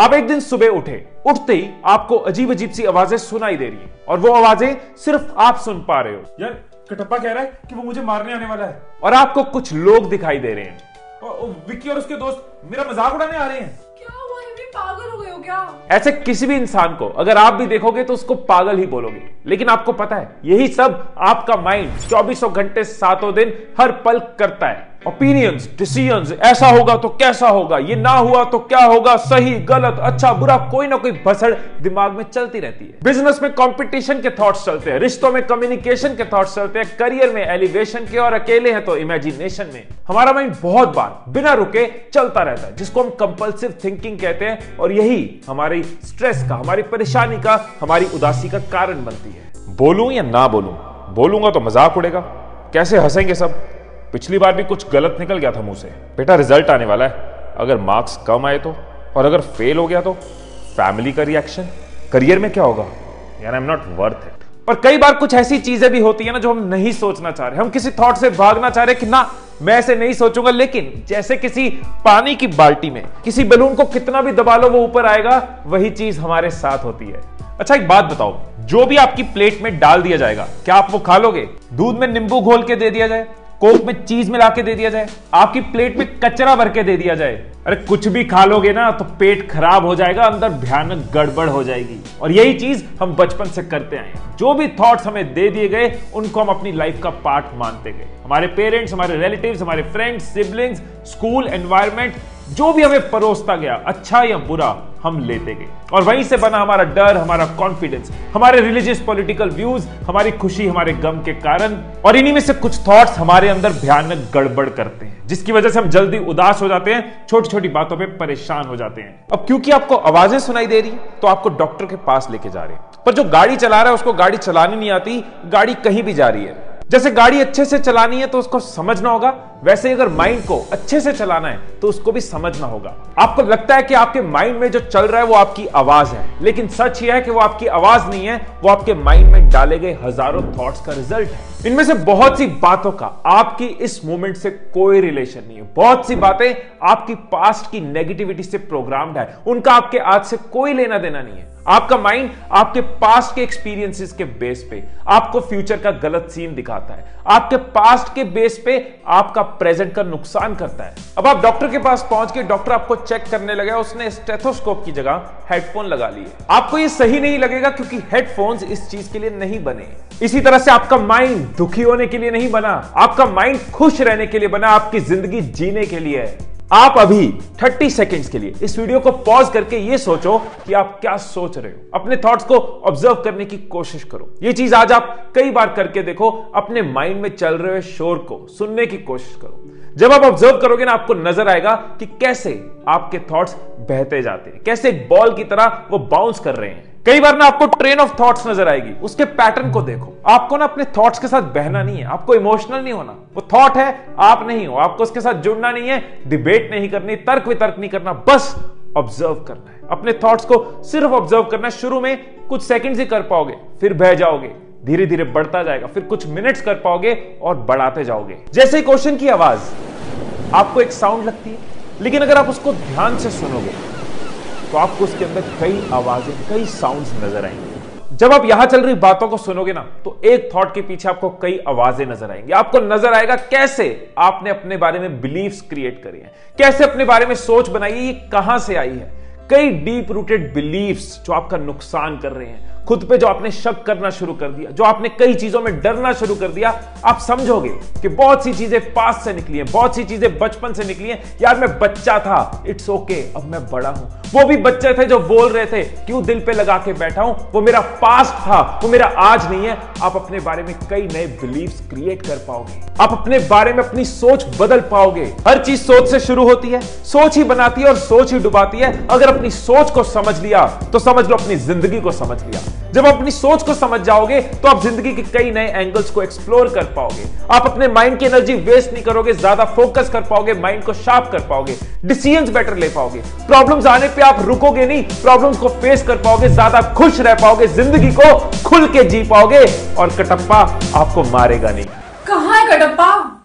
अब एक दिन सुबह उठे उठते ही आपको अजीब अजीब सी आवाज़ें सुनाई दे रही हैं और वो आवाज़ें सिर्फ़ आप सुन पा रहे हो। यार कटप्पा कह रहा है कि वो मुझे मारने आने वाला है। और आपको कुछ लोग दिखाई दे रहे हैं। विक्की और उसके दोस्त मेरा मज़ाक उड़ाने आ रहे हैं। क्या हुआ? ये पागल हो गए हो क्या? ऐसे किसी भी इंसान को अगर आप भी देखोगे तो उसको पागल ही बोलोगे। लेकिन आपको पता है यही सब आपका माइंड चौबीसों घंटे सातों दिन हर पल करता है। ओपिनियंस डिसीजंस ऐसा होगा तो कैसा होगा? ये ना हुआ तो क्या होगा? सही, गलत अच्छा बुरा, कोई ना कोई भसड़ दिमाग में चलती रहती है। बिज़नेस में कंपटीशन के थॉट्स चलते हैं, रिश्तों में कम्युनिकेशन के थॉट्स चलते हैं करियर में एलिवेशन के और अकेले हैं तो इमेजिनेशन में। हमारा माइंड बहुत बार बिना रुके चलता रहता है, जिसको हम कंपल्सिव थिंकिंग कहते हैं, और यही हमारी स्ट्रेस का, हमारी परेशानी का, हमारी उदासी का कारण बनती है। बोलूँ या ना बोलूँ? बोलूँगा तो मज़ाक उड़ेगा। कैसे हंसेंगे सब? पिछली बार भी कुछ गलत निकल गया था मुँह से। बेटा रिज़ल्ट आने वाला है। अगर मार्क्स कम आए तो और अगर फेल हो गया तो फैमिली का रिएक्शन करियर में क्या होगा? यार I am not worth it पर कई बार कुछ ऐसी चीज़ें भी होती है ना जो हम नहीं सोचना चाह रहे। हम किसी थॉट से भागना चाह रहे कि ना, मैं ऐसे नहीं सोचूँगा, लेकिन जैसे किसी पानी की बाल्टी में, किसी बलून को कितना भी दबा लो, वो ऊपर आएगा, वही चीज़ हमारे साथ होती है। अच्छा एक बात बताओ, जो भी आपकी प्लेट में डाल दिया जाएगा, क्या आप वो खा लोगे? दूध में नींबू घोल के दे दिया जाए? कोक में चीज़ मिला के दे दिया जाए, आपकी प्लेट में कचरा भर के दे दिया जाए। अरे कुछ भी खा लोगे ना तो पेट खराब हो जाएगा, अंदर भयानक गड़बड़ हो जाएगी। और यही चीज़ हम बचपन से करते आए जो भी थॉट्स हमें दे दिए गए, उनको हम अपनी लाइफ का पार्ट मानते गए। हमारे पेरेंट्स हमारे रिलेटिव्स हमारे फ्रेंड्स सिबलिंग्स स्कूल एनवायरमेंट जो भी हमें परोसता गया अच्छा या बुरा, हम लेते गए। और वहीं से बना हमारा डर, हमारा कॉन्फिडेंस हमारे रिलीजियस पॉलिटिकल व्यूज़ हमारी खुशी, हमारे गम के कारण, और इन्हीं में से कुछ थॉट्स हमारे अंदर भयानक गड़बड़ करते हैं, जिसकी वजह से हम जल्दी उदास हो जाते हैं छोटी छोटी बातों पे परेशान हो जाते हैं। अब क्योंकि आपको आवाज़ें सुनाई दे रही तो आपको डॉक्टर के पास लेके जा रहे हैं। पर जो गाड़ी चला रहा है, उसको गाड़ी चलानी नहीं आती, गाड़ी कहीं भी जा रही है। जैसे गाड़ी अच्छे से चलानी है तो उसको समझना होगा, वैसे अगर माइंड को अच्छे से चलाना है तो उसको भी समझना होगा। आपको लगता है कि आपके माइंड में जो चल रहा है वो आपकी आवाज़ है, लेकिन सच यह है कि वो आपकी आवाज़ नहीं है, वो आपके माइंड में डाले गए हज़ारों थॉट्स का रिज़ल्ट है। इनमें से बहुत सी बातों का आपकी इस मोमेंट से कोई रिलेशन नहीं है। बहुत सी बातें आपकी पास्ट की नेगेटिविटी से प्रोग्राम्ड है, उनका आपके आज से कोई लेना देना नहीं है। आपका माइंड आपके पास्ट के एक्सपीरियंसेस के बेस पे, आपको फ्यूचर का गलत सीन दिखाता है। आपके पास्ट के बेस पे आपका प्रेजेंट का नुकसान करता है। अब आप डॉक्टर के पास पहुँच के डॉक्टर आपको चेक करने लगे उसने स्टेथोस्कोप की जगह हेडफोन लगा लिए आपको ये सही नहीं लगेगा क्योंकि हेडफोन्स इस चीज़ के लिए नहीं बने। इसी तरह से आपका माइंड दुखी होने के लिए नहीं बना। आपका माइंड खुश रहने के लिए बना। आपकी ज़िंदगी जीने के लिए। है आप अभी 30 सेकेंड्स के लिए इस वीडियो को पॉज करके ये सोचो कि आप क्या सोच रहे हो। अपने थॉट्स को ऑब्ज़र्व करने की कोशिश करो। ये चीज़ आज आप कई बार करके देखो, अपने माइंड में चल रहे शोर को सुनने की कोशिश करो। जब आप ऑब्ज़र्व करोगे ना, आपको नज़र आएगा कि कैसे आपके थॉट्स बहते जाते हैं, कैसे एक बॉल की तरह वो बाउंस कर रहे हैं। कई बार ना आपको ट्रेन ऑफ़ थॉट्स नज़र आएगी, उसके पैटर्न को देखो। आपको ना अपने थॉट्स के साथ बहना नहीं है, आपको इमोशनल नहीं होना। वो थॉट है, आप नहीं हो, आपको उसके साथ जुड़ना नहीं है डिबेट नहीं करनी, तर्क वितर्क नहीं करना, बस ऑब्ज़र्व करना है। अपने थॉट्स को सिर्फ़ ऑब्ज़र्व करना शुरू में कुछ सेकंड्स ही कर पाओगे, फिर बह जाओगे। धीरे धीरे बढ़ता जाएगा। फिर कुछ मिनट्स कर पाओगे और बढ़ाते जाओगे। जैसे क्वेश्चन की आवाज़, आपको एक साउंड लगती है। लेकिन अगर आप उसको ध्यान से सुनोगे तो आपको उसके अंदर कई आवाज़ें, कई साउंड्स नज़र आएँगे। जब आप यहाँ चल रही बातों को सुनोगे ना तो एक थॉट के पीछे आपको कई आवाज़ें नज़र आएँगी। आपको नज़र आएगा कैसे आपने अपने बारे में बिलीव्स क्रिएट करी हैं? कैसे अपने बारे में सोच बनाई ये कहाँ से आई है? कई डीप रूटेड बिलीव्स जो आपका नुकसान कर रहे हैं। खुद पे जो आपने शक करना शुरू कर दिया जो आपने कई चीज़ों में डरना शुरू कर दिया आप समझोगे कि बहुत सी चीज़ें पास से निकली हैं बहुत सी चीज़ें बचपन से निकली हैं। यार मैं बच्चा था इट्स ओके okay, अब मैं बड़ा हूँ। वो भी बच्चे थे जो बोल रहे थे क्यों दिल पे लगा के बैठा हूँ? वो मेरा पास्ट था वो मेरा आज नहीं है। आप अपने बारे में कई नए बिलीव्स क्रिएट कर पाओगे। आप अपने बारे में अपनी सोच बदल पाओगे। हर चीज़ सोच से शुरू होती है सोच ही बनाती है और सोच ही डुबाती है। अगर अपनी सोच को समझ लिया तो समझ लो अपनी ज़िंदगी को समझ लिया। जब आप अपनी सोच को समझ जाओगे तो आप ज़िंदगी के कई नए एंगल्स को एक्सप्लोर कर पाओगे। आप अपने माइंड की एनर्जी वेस्ट नहीं करोगे, ज़्यादा फोकस कर पाओगे माइंड को शार्प कर पाओगे डिसीज़न बेटर ले पाओगे। प्रॉब्लम्स आने पे आप रुकोगे नहीं प्रॉब्लम्स को फेस कर पाओगे, ज़्यादा खुश रह पाओगे, ज़िंदगी को खुल के जी पाओगे, और कटप्पा आपको मारेगा नहीं। कहा है कटप्पा?